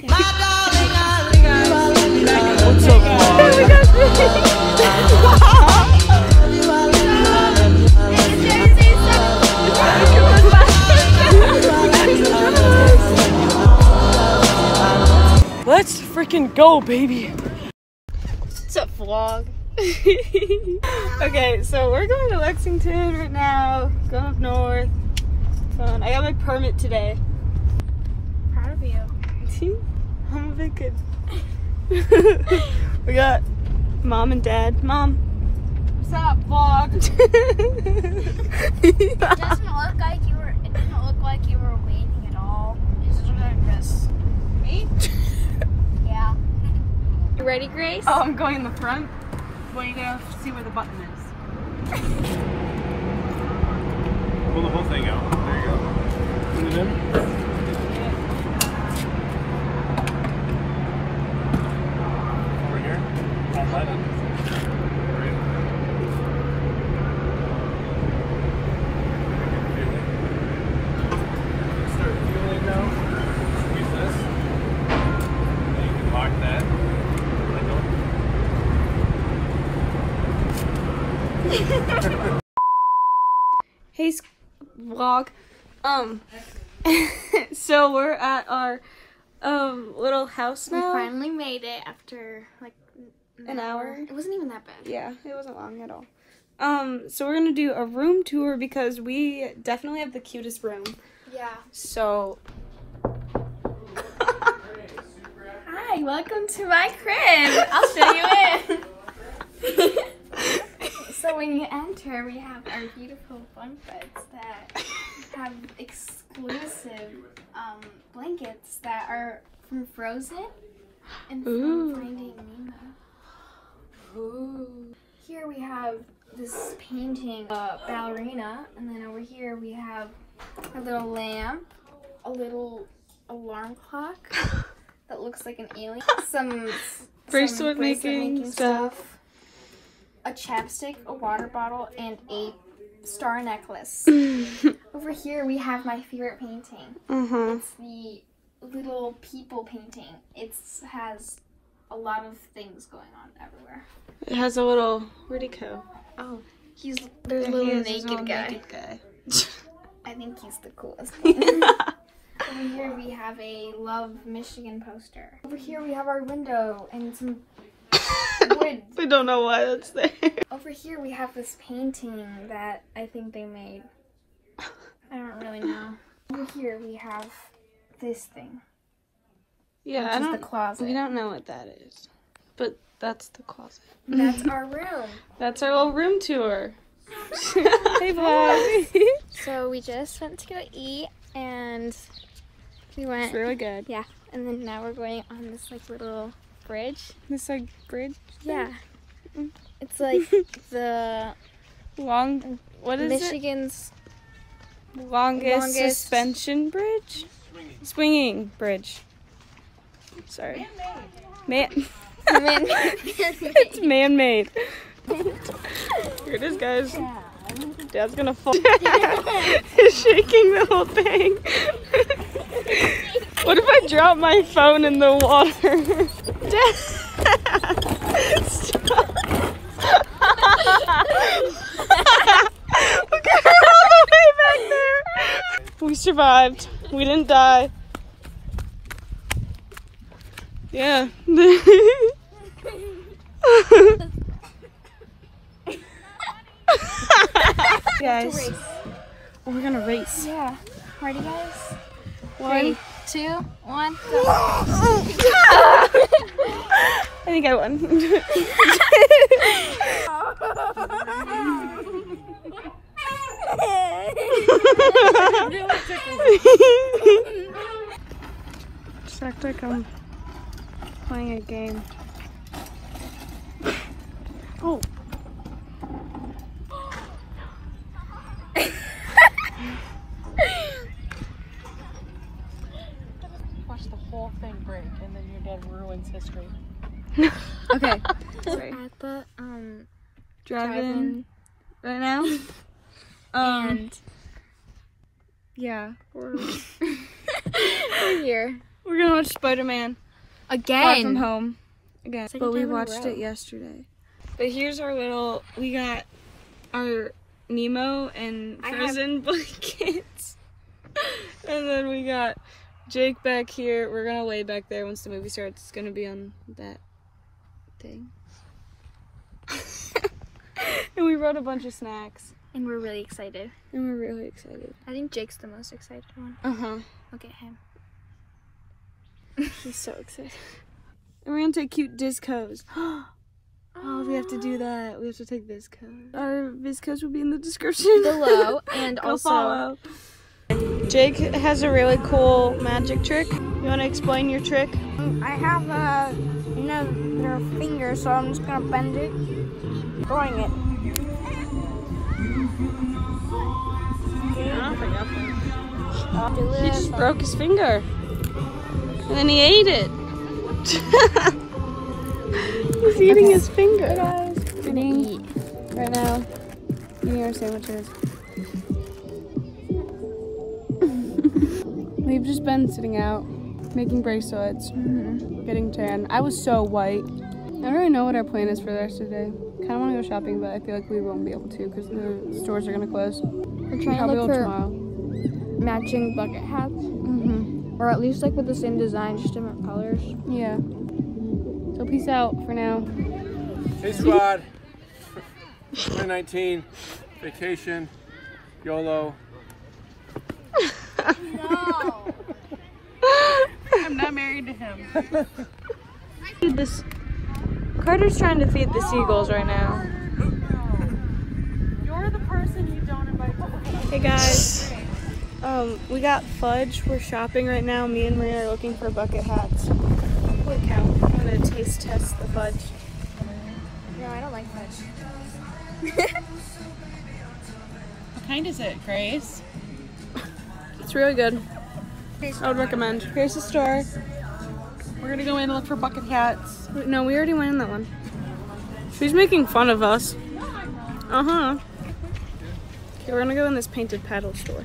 What's up? Let's freaking go, baby. What's up, vlog? okay, so we're going to Lexington right now. Going up north. I got my permit today. Proud of you. See? I'm a big kid. we got mom and dad. Mom. What's up, vlog? It doesn't look like you were. It didn't look like you were waiting at all. It's just like this. Me? Yeah. You ready, Grace? Oh, I'm going in the front. Well, you gotta see where the button is. Pull the whole thing out. There you go. Put it in. Over here. I'll let it. Start fueling now. Squeeze this. Then you can lock that. Let go. Hey, s- vlog. Um, so we're at our um little house now. We finally made it after like An hour? It wasn't even that bad. Yeah, it wasn't long at all. Um, so we're gonna do a room tour because we definitely have the cutest room. Yeah. So. Hi, welcome to my crib. I'll show you in. So when you enter, we have our beautiful bunk beds that have exclusive um, blankets that are from Frozen and from Ooh. Finding Nemo. Here we have this painting, uh, ballerina, and then over here we have a little lamp, a little alarm clock that looks like an alien, some Bracelet some making stuff. A chapstick, a water bottle, and a star necklace. over here we have my favorite painting. Uh-huh. It's the little people painting. It has a lot of things going on everywhere. It has a little. Where'd he go? Oh, he's there's a little naked little guy. naked guy. I think he's the coolest. Over here we have a Love Michigan poster. Over here we have our window and some wood. we don't know why that's there. Over here we have this painting that I think they made. I don't really know. Over here we have this thing, Yeah, which I is don't. the closet. We don't know what that is, but that's the closet. That's our room. That's our little room tour. hey, vlog. So we just went to go eat and we went it's really good. Yeah, and then now we're going on this like little bridge. This like bridge. Yeah. Mm. It's like the Long. What is Michigan's it? Longest, longest- suspension bridge. Swinging bridge. Sorry. Man. man. it's man-made. Here it is, guys. Dad's gonna fall. He's shaking the whole thing. what if I drop my phone in the water? Dad. Stop. Look at her all the way back there. We survived. We didn't die. Yeah. guys. Oh, we're gonna race. yeah. Ready, guys? One. Three, two, one, go. I think I won. Just act like I'm playing a game. Oh. Watch the whole thing break, and then your history. Okay. Sorry. At the um Driving right now. Um. and Yeah. We're we're here. We're gonna watch Spider-Man Far From Home again, Second but we time in a watched it yesterday. But here's our little. We got our Nemo and I have- Frozen blankets, and then we got Jake back here. We're gonna lay back there once the movie starts. It's gonna be on that thing. and we brought a bunch of snacks, And we're really excited. and we're really excited. I think Jake's the most excited one. Uh huh. Look at him. He's so excited. And we're gonna take cute discos. Oh, we have to do that. We have to take VSCOs. Our VSCOs will be in the description Below and also follow. Jake has a really cool magic trick. You want to explain your trick? Um, I have a you know finger, so I'm just gonna bend it, throwing it. He just broke his finger. And then he ate it. He's eating his finger. guys. Eating right now. Eating our sandwiches. We've just been sitting out, making bracelets, getting tan. I was so white. I don't really know what our plan is for the rest of the day. Kind of want to go shopping, but I feel like we won't be able to because the stores are gonna close. We're trying to look for tomorrow. matching bucket hats, Mm-hmm. or at least like with the same design, just different colors. Yeah. So peace out for now. Hey squad. 2019 vacation, YOLO. I'm not married to him. Feed this. Carter's trying to feed the seagulls right now. You're the person you don't invite Hey guys. Um, we got fudge. We're shopping right now. Me and Maria are looking for bucket hats. Holy cow! I'm gonna taste test the fudge. No, I don't like fudge. What kind is it, Grace? It's really good. I would recommend. Here's the store. We're gonna go in and look for bucket hats. No, we already went in that one. She's making fun of us. Uh huh. Okay, we're gonna go in this painted paddle store.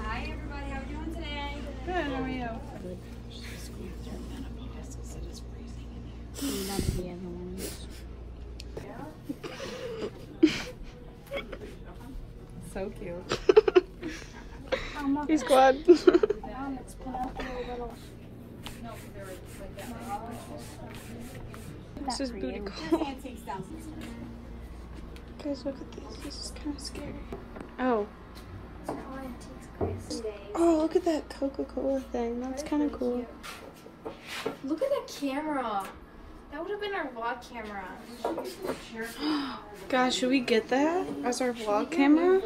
Hi everybody, how are you doing today? Good, how are you? So cute. He's glad. this is booty call. Guys, look at this. This is kind of scary. Oh. Oh, look at that Coca-Cola thing. That's kind of cool. Look at that camera. That would have been our vlog camera. Gosh, should we get that as our vlog camera?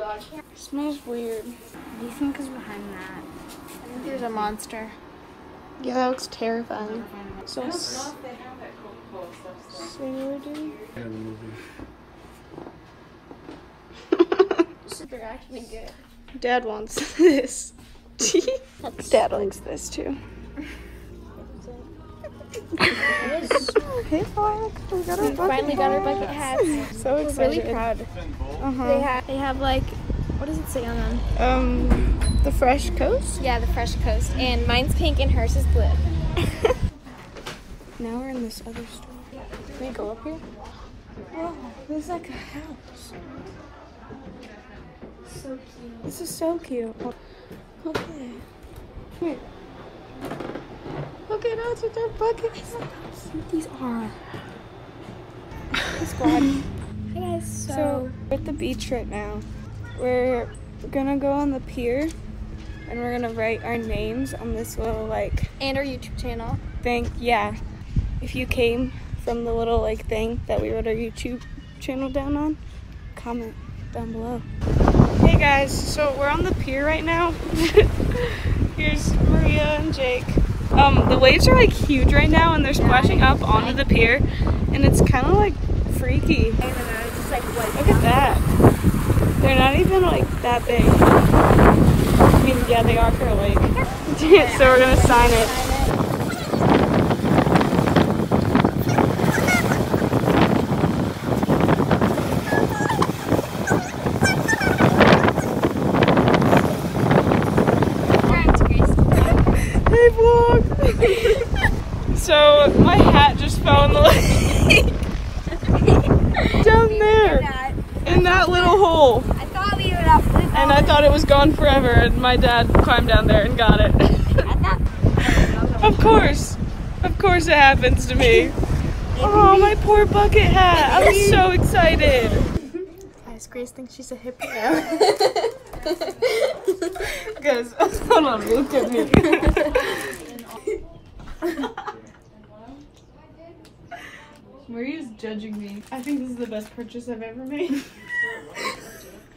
smells weird. What do you think is behind that? I think there's a monster. Yeah, that looks terrifying. So, I don't s- know if they have that Coca-Cola stuff still. so what do we do? Yeah, the movie. They're actually good. Dad wants this. Dad likes this too. hey, Clark. We got our We finally got our bucket hats. So We're excited. really proud. Uh-huh. They have they have like what does it say on them? Um, the Fresh Coast. Yeah, the Fresh Coast. And mine's pink and hers is blue. Now we're in this other store. Can we go up here? Oh, there's like a house. So cute. This is so cute. Okay. Here. Look at us with our buckets. These are. Squad. Hi guys. So, So we're at the beach right now. We're gonna go on the pier and we're gonna write our names on this little like and our YouTube channel. Thank Yeah. If you came from the little like thing that we wrote our YouTube channel down on, comment down below. Hey guys, so we're on the pier right now. Here's Maria and Jake. Um, the waves are like huge right now and they're splashing up onto the pier and it's kind of like freaky. Look at that. They're not even like that big. I mean, yeah, they are for a lake. so we're gonna sign it. So my hat just fell in the lake. Down there. In that little hole. I thought we would have to And I thought it was gone forever and my dad climbed down there and got it. of course. Of course it happens to me. Oh, my poor bucket hat. I was so excited. Guys, Grace thinks she's a hippie now. Guys, hold on, look at me. Maria's judging me. I think this is the best purchase I've ever made.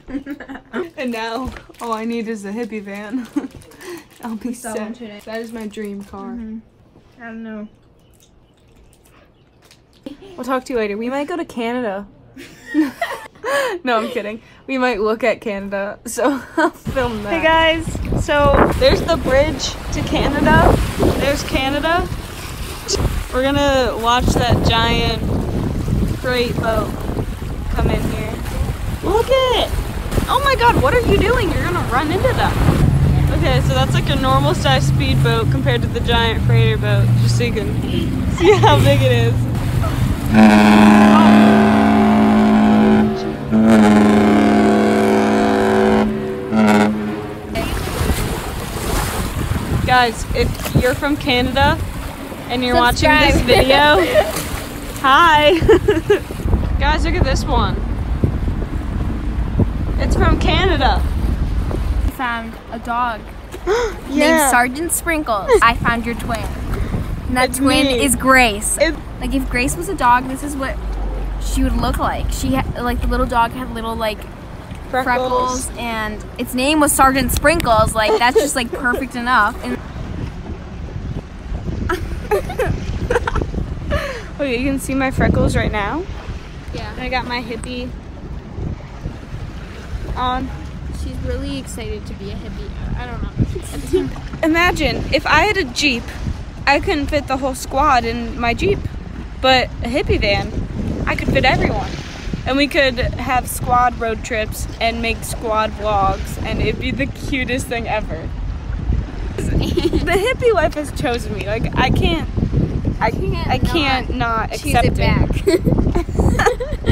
and now all I need is a hippie van. I'll be set. That is my dream car. Mm-hmm. I don't know. We'll talk to you later. We might go to Canada. no, I'm kidding. We might look at Canada, so I'll film that. Hey guys, so there's the bridge to Canada. There's Canada. We're gonna watch that giant freight boat come in here. Look at it! Oh my god, what are you doing? You're gonna run into them. Okay, so that's like a normal size speedboat compared to the giant freighter boat, just so you can see how big it is. Guys, if you're from Canada and you're watching this video, hi. Guys, look at this one. It's from Canada. found a dog named Sergeant Sprinkles. I found your twin. And that It's twin me. is Grace. It- like if Grace was a dog, this is what she would look like. She had like the little dog had little like freckles, and its name was Sergeant Sprinkles. Like that's just like perfect enough. And Oh, you can see my freckles right now. yeah, I got my hippie on. she's really excited to be a hippie. I don't know. Imagine if I had a Jeep, I couldn't fit the whole squad in my Jeep. But a hippie van, I could fit everyone. And we could have squad road trips and make squad vlogs, and it'd be the cutest thing ever. the hippie life has chosen me. Like I can't, I can't I not can't not accept it back.